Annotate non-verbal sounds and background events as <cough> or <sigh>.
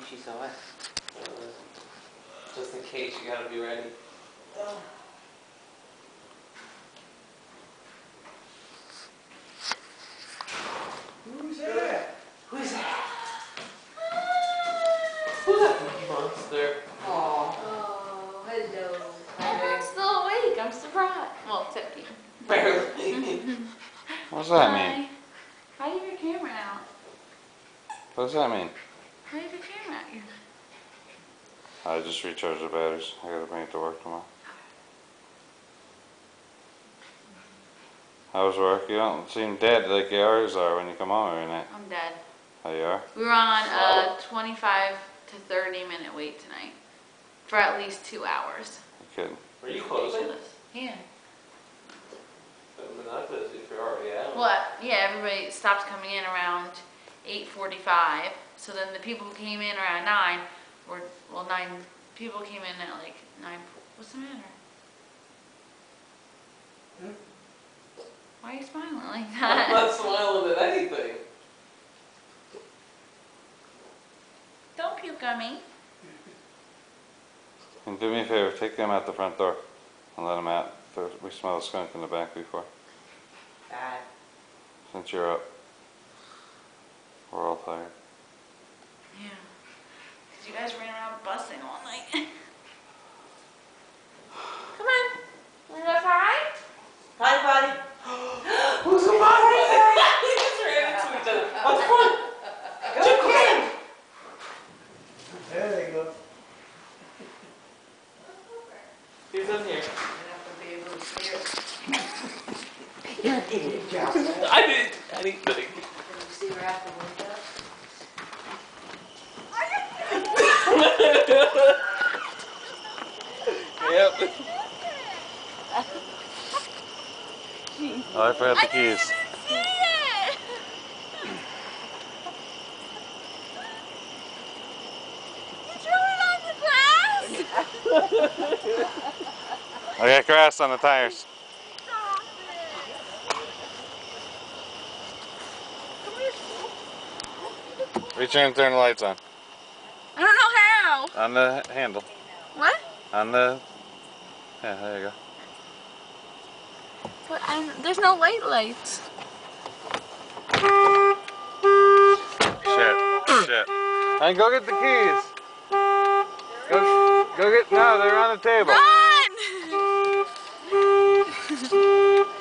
think she saw it. Just in case, you gotta be ready. Who's that? Who's that? Who's that monster? Aw. Oh, hello. Everyone's still awake. I'm surprised. Well, except you. Barely. What does that mean? Hi. Why do you have your camera out? What does that mean? Why do you have your camera out? You- I just recharged the batteries. I gotta bring it to work tomorrow. How's work? You don't seem dead like you always are when you come home every night. I'm dead. Oh, you are? We were on a 25 to 30 minute wait tonight for at least two hours. You kidding? Are you closing? Yeah. We're not busy you're already out. Well, yeah, everybody stopped coming in around 8:45. So then the people who came in around nine were well nine people came in at like nine. What's the matter? Hmm? Why are you smiling like <laughs> that? I'm not smiling at anything. Don't puke on me. And do me a favor, take them out the front door and let them out. We smell a skunk in the back before. Bad. Since you're up, we're all tired. Yeah. Cause you guys ran around busing all night. <laughs> Come on. Wanna go try? Hi, buddy. Who's the monster? <laughs> We just ran into each other. What's fun? Go get him. There they go. He's in here. You're an idiot, Josh. <laughs> I didn't anything. Can you see her out Oh, I forgot the keys. See it. You threw on the grass. I got grass on the tires. Stop it. Reach in and turn the lights on. I don't know how. On the handle. What? On the. Yeah, there you go. But I'm, there's no light lights. Shit. Shit. And go get the keys. Go, go get. No, they're on the table. Run! <laughs>